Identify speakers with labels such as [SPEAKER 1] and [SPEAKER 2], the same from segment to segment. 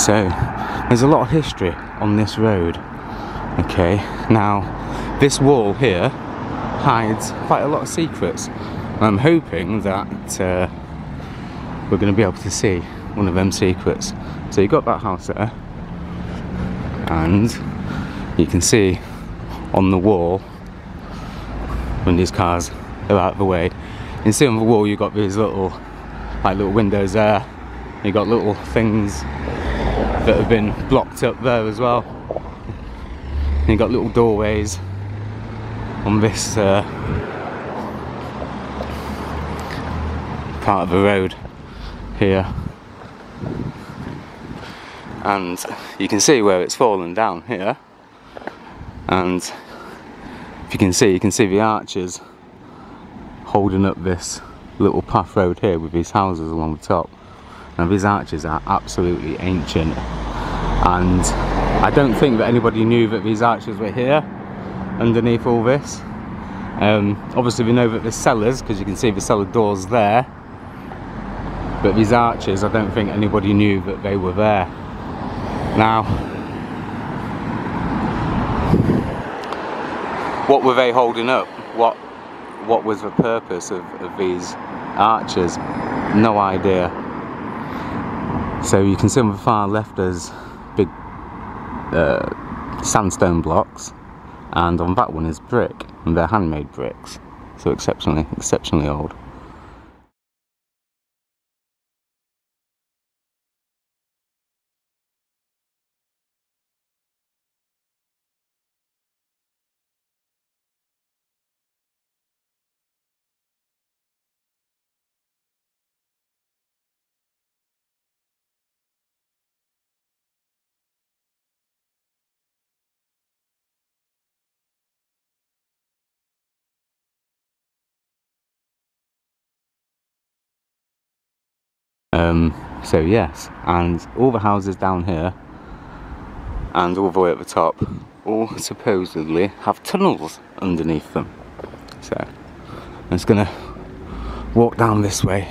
[SPEAKER 1] So there's a lot of history on this road. Okay, now this wall here hides quite a lot of secrets. I'm hoping that uh, we're going to be able to see one of them secrets. So you've got that house there, and you can see on the wall when these cars are out of the way. You can see on the wall you've got these little, like little windows there. You've got little things that have been blocked up there as well. And you've got little doorways on this uh, part of the road here. And you can see where it's fallen down here. And if you can see, you can see the arches holding up this little path road here with these houses along the top. Now these arches are absolutely ancient and I don't think that anybody knew that these arches were here underneath all this. Um, obviously we know that there's cellars because you can see the cellar doors there but these arches I don't think anybody knew that they were there. Now what were they holding up? What what was the purpose of, of these arches? No idea. So you can see on the far left there's big uh, sandstone blocks and on that one is brick and they're handmade bricks. So exceptionally exceptionally old Um, so yes, and all the houses down here and all the way at the top all supposedly have tunnels underneath them. So I'm just gonna walk down this way.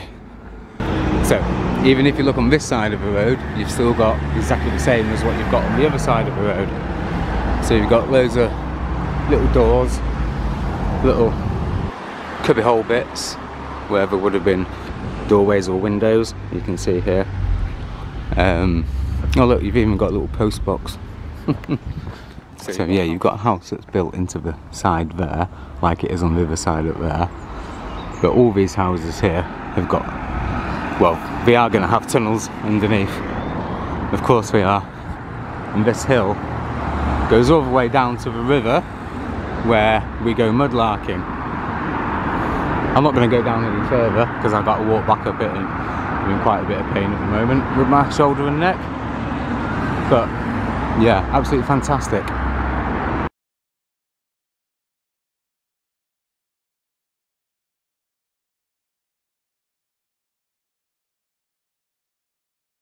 [SPEAKER 1] So even if you look on this side of the road, you've still got exactly the same as what you've got on the other side of the road. So you've got loads of little doors, little cubbyhole bits where there would have been doorways or windows you can see here. Um, oh look you've even got a little post box. So yeah you've got a house that's built into the side there like it is on the other side up there. But all these houses here have got well they are going to have tunnels underneath. Of course they are. And this hill goes all the way down to the river where we go mudlarking I'm not going to go down any further because I've got to walk back up it and I'm in quite a bit of pain at the moment with my shoulder and neck. But yeah, absolutely fantastic.